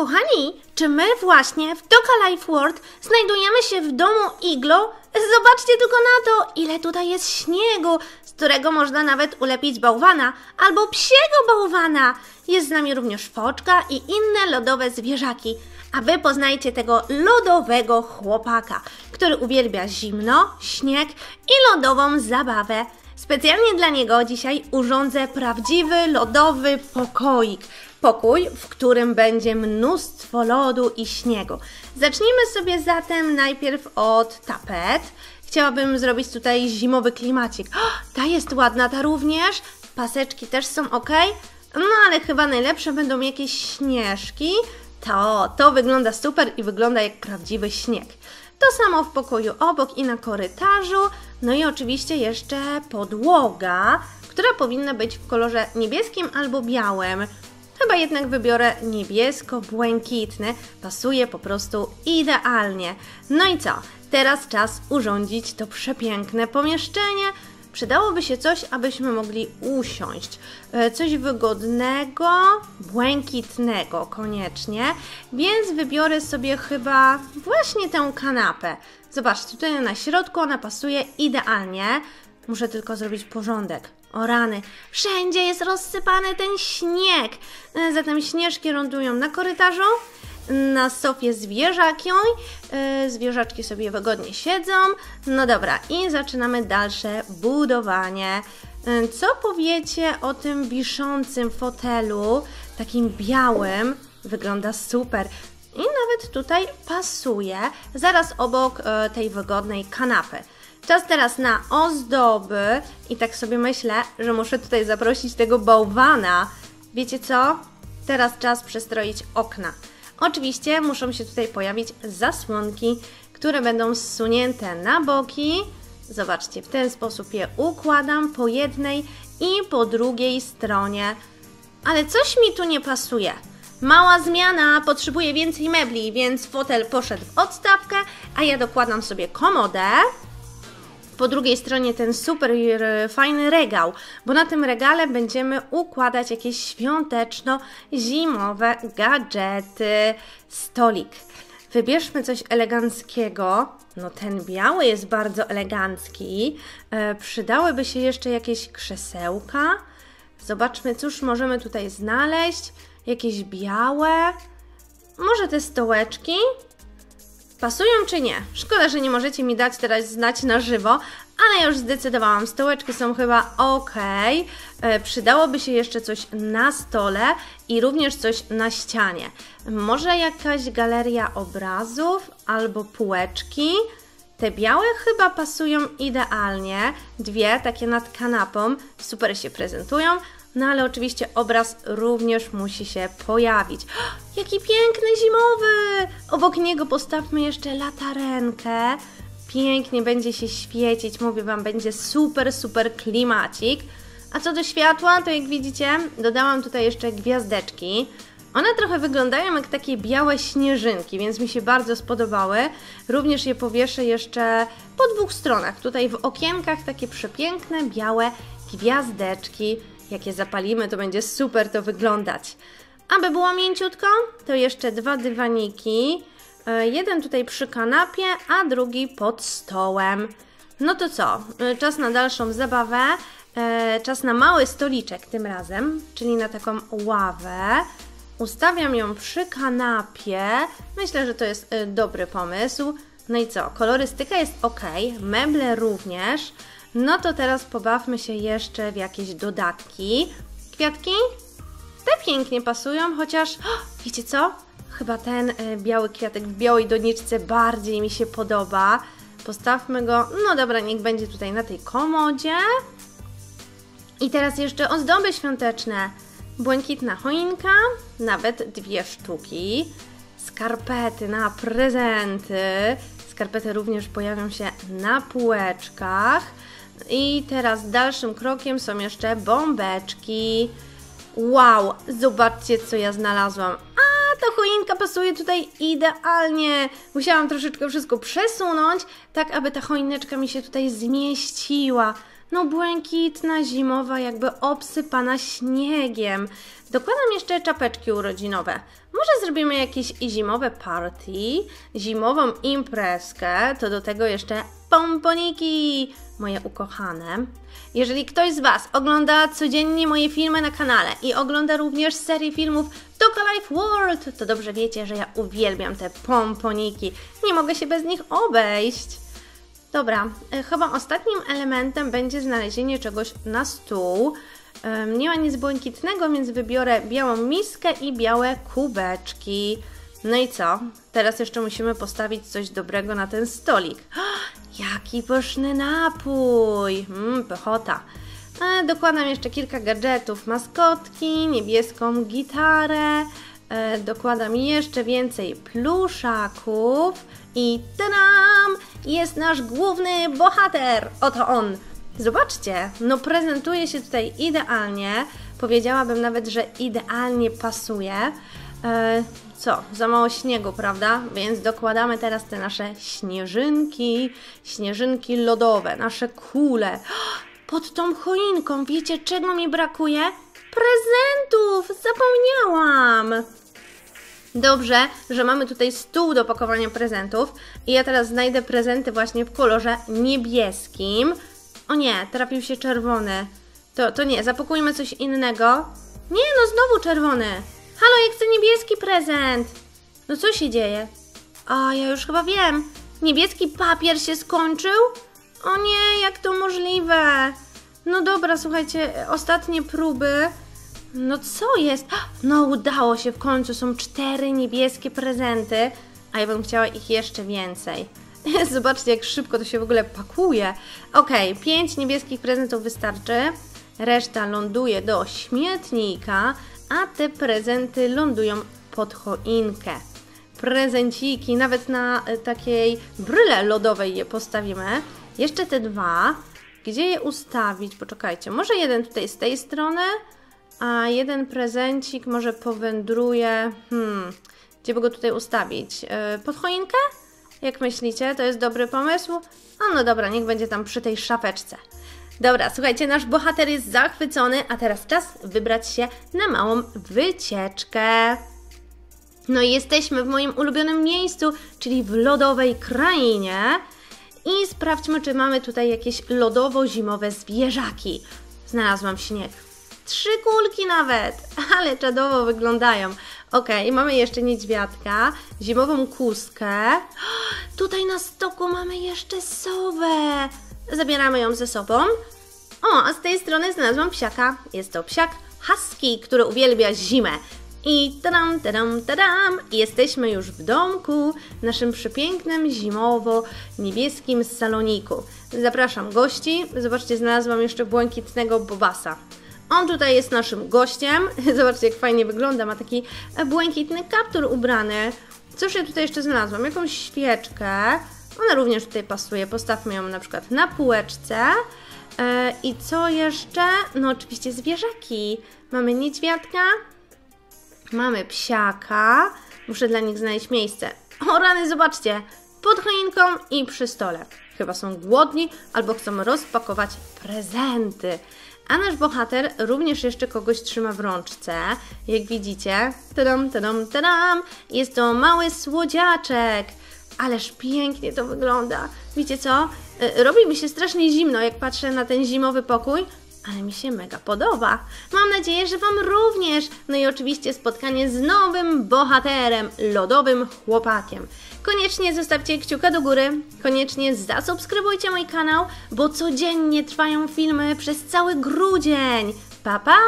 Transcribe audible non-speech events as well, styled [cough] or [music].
Kochani, czy my właśnie w Toka Life World znajdujemy się w domu iglo? Zobaczcie tylko na to, ile tutaj jest śniegu, z którego można nawet ulepić bałwana albo psiego bałwana. Jest z nami również foczka i inne lodowe zwierzaki. A wy poznajcie tego lodowego chłopaka, który uwielbia zimno, śnieg i lodową zabawę. Specjalnie dla niego dzisiaj urządzę prawdziwy lodowy pokoik. Pokój, w którym będzie mnóstwo lodu i śniegu. Zacznijmy sobie zatem najpierw od tapet. Chciałabym zrobić tutaj zimowy klimacik. O, ta jest ładna, ta również. Paseczki też są ok. No ale chyba najlepsze będą jakieś śnieżki. To, to wygląda super i wygląda jak prawdziwy śnieg. To samo w pokoju obok i na korytarzu. No i oczywiście jeszcze podłoga, która powinna być w kolorze niebieskim albo białym. Chyba jednak wybiorę niebiesko-błękitny. Pasuje po prostu idealnie. No i co? Teraz czas urządzić to przepiękne pomieszczenie. Przydałoby się coś, abyśmy mogli usiąść. E, Coś wygodnego, błękitnego koniecznie, więc wybiorę sobie chyba właśnie tę kanapę. Zobaczcie, tutaj na środku ona pasuje idealnie. Muszę tylko zrobić porządek. O rany, wszędzie jest rozsypany ten śnieg. E, Zatem śnieżki lądują na korytarzu, na sofie zwierzakią. E, Zwierzaczki sobie wygodnie siedzą. No dobra, i zaczynamy dalsze budowanie. E, Co powiecie o tym wiszącym fotelu, takim białym? Wygląda super. I nawet tutaj pasuje, zaraz obok tej wygodnej kanapy. Czas teraz na ozdoby i tak sobie myślę, że muszę tutaj zaprosić tego bałwana. Wiecie co? Teraz czas przestroić okna. Oczywiście muszą się tutaj pojawić zasłonki, które będą zsunięte na boki. Zobaczcie, w ten sposób je układam po jednej i po drugiej stronie. Ale coś mi tu nie pasuje. Mała zmiana, potrzebuję więcej mebli, więc fotel poszedł w odstawkę, a ja dokładam sobie komodę. Po drugiej stronie ten super e, fajny regał, bo na tym regale będziemy układać jakieś świąteczno-zimowe gadżety, stolik. Wybierzmy coś eleganckiego. No ten biały jest bardzo elegancki. E, przydałyby się jeszcze jakieś krzesełka. Zobaczmy, cóż możemy tutaj znaleźć. Jakieś białe. Może te stołeczki? Pasują czy nie? Szkoda, że nie możecie mi dać teraz znać na żywo, ale już zdecydowałam. Stołeczki są chyba ok. E, przydałoby się jeszcze coś na stole i również coś na ścianie. Może jakaś galeria obrazów albo półeczki. Te białe chyba pasują idealnie. Dwie, takie nad kanapą, super się prezentują. No ale oczywiście obraz również musi się pojawić. [gasps] Jaki piękny zimowy! Obok niego postawmy jeszcze latarenkę. Pięknie będzie się świecić, mówię Wam, będzie super, super klimacik. A co do światła, to jak widzicie, dodałam tutaj jeszcze gwiazdeczki. One trochę wyglądają jak takie białe śnieżynki, więc mi się bardzo spodobały. Również je powieszę jeszcze po dwóch stronach. Tutaj w okienkach takie przepiękne białe gwiazdeczki. Jak je zapalimy, to będzie super to wyglądać. Aby było mięciutko, to jeszcze dwa dywaniki. E, Jeden tutaj przy kanapie, a drugi pod stołem. No to co? E, Czas na dalszą zabawę. E, Czas na mały stoliczek tym razem, czyli na taką ławę. Ustawiam ją przy kanapie. Myślę, że to jest dobry pomysł. No i co? Kolorystyka jest ok, meble również. No to teraz pobawmy się jeszcze w jakieś dodatki. Kwiatki? Te pięknie pasują, chociaż o, wiecie co? Chyba ten e, biały kwiatek w białej doniczce bardziej mi się podoba. Postawmy go, no dobra, niech będzie tutaj na tej komodzie. I teraz jeszcze ozdoby świąteczne. Błękitna choinka, nawet dwie sztuki. Skarpety na prezenty. Skarpety również pojawią się na półeczkach. I teraz dalszym krokiem są jeszcze bombeczki. Wow, zobaczcie co ja znalazłam. A, ta choinka pasuje tutaj idealnie. Musiałam troszeczkę wszystko przesunąć, tak aby ta choineczka mi się tutaj zmieściła. No błękitna, zimowa, jakby obsypana śniegiem. Dokładam jeszcze czapeczki urodzinowe. Może zrobimy jakieś zimowe party, zimową imprezkę, to do tego jeszcze pomponiki, moje ukochane. Jeżeli ktoś z Was ogląda codziennie moje filmy na kanale i ogląda również serię filmów Toka Life World, to dobrze wiecie, że ja uwielbiam te pomponiki. Nie mogę się bez nich obejść. Dobra, e, chyba ostatnim elementem będzie znalezienie czegoś na stół. Nie ma nic błękitnego, więc wybiorę białą miskę i białe kubeczki. No i co? Teraz jeszcze musimy postawić coś dobrego na ten stolik. [gasps] Jaki pyszny napój! Mmm. E, dokładam jeszcze kilka gadżetów, maskotki, niebieską gitarę. E, dokładam jeszcze więcej pluszaków. I tadam! Jest nasz główny bohater! Oto on! Zobaczcie, no prezentuje się tutaj idealnie. Powiedziałabym nawet, że idealnie pasuje. E, co? Za mało śniegu, prawda? Więc dokładamy teraz te nasze śnieżynki, śnieżynki lodowe, nasze kule. Pod tą choinką, wiecie czego mi brakuje? Prezentów! Zapomniałam! Dobrze, że mamy tutaj stół do pakowania prezentów i ja teraz znajdę prezenty właśnie w kolorze niebieskim. O nie, trafił się czerwony. To, to nie, zapakujmy coś innego. Nie, no znowu czerwony. Halo, ja chcę niebieski prezent. No co się dzieje? A, ja już chyba wiem. Niebieski papier się skończył? O nie, jak to możliwe? No dobra, słuchajcie, ostatnie próby. No co jest? No udało się w końcu, są cztery niebieskie prezenty, a ja bym chciała ich jeszcze więcej. [laughs] Zobaczcie, jak szybko to się w ogóle pakuje. Ok, pięć niebieskich prezentów wystarczy. Reszta ląduje do śmietnika, a te prezenty lądują pod choinkę. Prezenciki, nawet na e, takiej bryle lodowej je postawimy. Jeszcze te dwa. Gdzie je ustawić? Poczekajcie, może jeden tutaj z tej strony, a jeden prezencik może powędruje. Hmm, gdzie by go tutaj ustawić? E, Pod choinkę? Jak myślicie, to jest dobry pomysł? A no dobra, niech będzie tam przy tej szafeczce. Dobra, słuchajcie, nasz bohater jest zachwycony, a teraz czas wybrać się na małą wycieczkę. No i jesteśmy w moim ulubionym miejscu, czyli w lodowej krainie. I sprawdźmy, czy mamy tutaj jakieś lodowo-zimowe zwierzaki. Znalazłam śnieg. Trzy kulki nawet, [laughs] ale czadowo wyglądają. Ok, mamy jeszcze niedźwiadka, zimową kuskę. [gasps] Tutaj na stoku mamy jeszcze sowę. Zabieramy ją ze sobą. O, a z tej strony znalazłam psiaka. Jest to psiak husky, który uwielbia zimę. I tadam, tadam, tadam! Jesteśmy już w domku, w naszym przepięknym, zimowo-niebieskim saloniku. Zapraszam gości. Zobaczcie, znalazłam jeszcze błękitnego bobasa. On tutaj jest naszym gościem. [laughs] Zobaczcie, jak fajnie wygląda. Ma taki błękitny kaptur ubrany. Cóż ja tutaj jeszcze znalazłam? Jakąś świeczkę. Ona również tutaj pasuje. Postawmy ją na przykład na półeczce. E, I co jeszcze? No oczywiście zwierzaki. Mamy niedźwiadka, mamy psiaka. Muszę dla nich znaleźć miejsce. O rany, zobaczcie! Pod choinką i przy stole. Chyba są głodni albo chcą rozpakować prezenty. A nasz bohater również jeszcze kogoś trzyma w rączce. Jak widzicie, tadam, tadam, tadam, jest to mały słodziaczek. Ależ pięknie to wygląda. Wiecie co? Y, Robi mi się strasznie zimno, jak patrzę na ten zimowy pokój, ale mi się mega podoba. Mam nadzieję, że Wam również. No i oczywiście spotkanie z nowym bohaterem, lodowym chłopakiem. Koniecznie zostawcie kciuka do góry, koniecznie zasubskrybujcie mój kanał, bo codziennie trwają filmy przez cały grudzień. Pa pa!